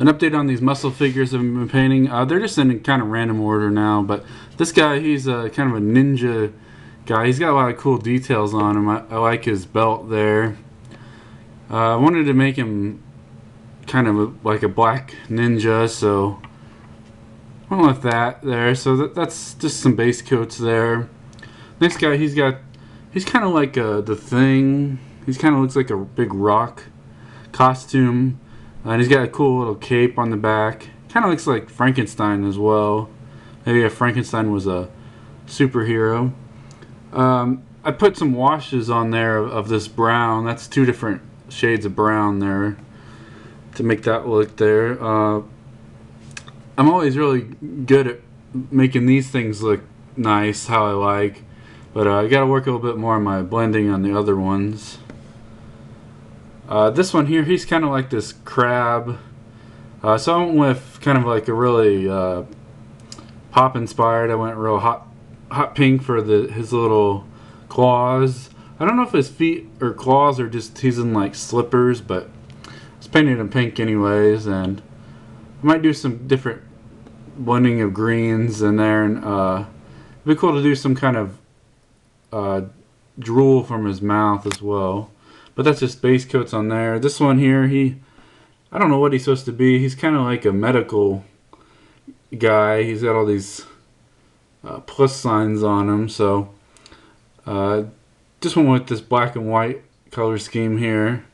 an update on these muscle figures I've been painting. Uh, they're just in kind of random order now, but this guy, he's uh, kind of a ninja guy. He's got a lot of cool details on him. I, I like his belt there. Uh, I wanted to make him kind of a, like a black ninja, so I went with that there. So that, that's just some base coats there. Next guy, he's got, he's kind of like uh, the thing. He's kind of looks like a big rock costume. And he's got a cool little cape on the back. Kind of looks like Frankenstein as well. Maybe if Frankenstein was a superhero. Um, I put some washes on there of, of, this brown. That's two different shades of brown there to make that look there. Uh, I'm always really good at making these things look nice, how I like. But uh, I got to work a little bit more on my blending on the other ones. Uh, this one here, he's kind of like this crab. Uh, so I went with kind of like a really uh, pop inspired. I went real hot, hot pink for the his little claws. I don't know if his feet or claws are just he's in like slippers, but it's painted in pink anyways. And I might do some different blending of greens in there, and uh, it'd be cool to do some kind of uh, drool from his mouth as well. But that's just base coats on there. This one here, he, I don't know what he's supposed to be. He's kind of like a medical guy. He's got all these uh, plus signs on him. So uh, just went with this black and white color scheme here.